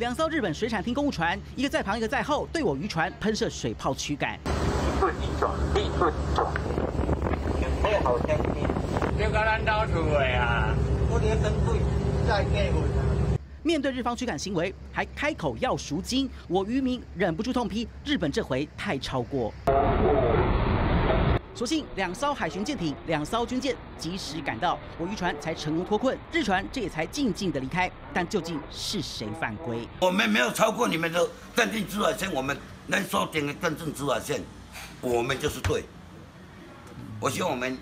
两艘日本水产厅公务船，一个在旁，一个在后，对我渔船喷射水炮驱赶。面对日方驱赶行为，还开口要赎金，我渔民忍不住痛批日本这回太超过。所幸两艘海巡舰艇、两艘军舰及时赶到，我渔船才成功脱困，日船这也才静静的离开。但究竟是谁犯规？我们没有超过你们的暂定执法线，我们能收点的更正执法线，我们就是对。我希望我们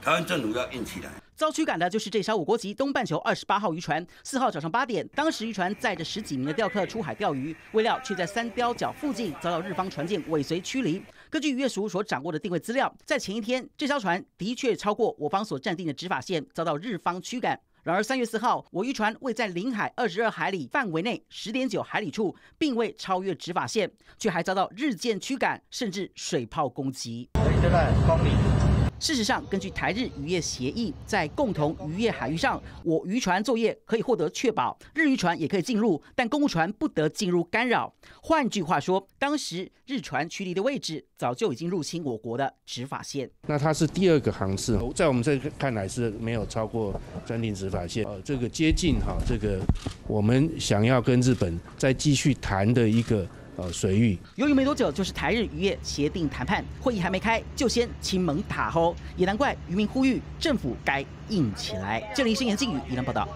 台湾政府要硬起来。遭驱赶的就是这艘我国籍东半球二十八号渔船。四号早上八点，当时渔船载着十几名的钓客出海钓鱼，未料却在三貂角附近遭到日方船舰尾随驱离。根据渔业署所掌握的定位资料，在前一天，这艘船的确超过我方所暂定的执法线，遭到日方驱赶。然而三月四号，我渔船未在领海二十二海里范围内十点九海里处，并未超越执法线，却还遭到日舰驱赶，甚至水炮攻击。公里。事实上，根据台日渔业协议，在共同渔业海域上，我渔船作业可以获得确保，日渔船也可以进入，但公务船不得进入干扰。换句话说，当时日船驱离的位置早就已经入侵我国的执法线。那它是第二个航次，在我们这看来是没有超过暂定执法线。呃，这个接近哈，这个我们想要跟日本再继续谈的一个。呃，水域。由于没多久就是台日渔业协定谈判，会议还没开，就先亲蒙塔吼，也难怪渔民呼吁政府该硬起来。这里是言静宇，宜兰报道。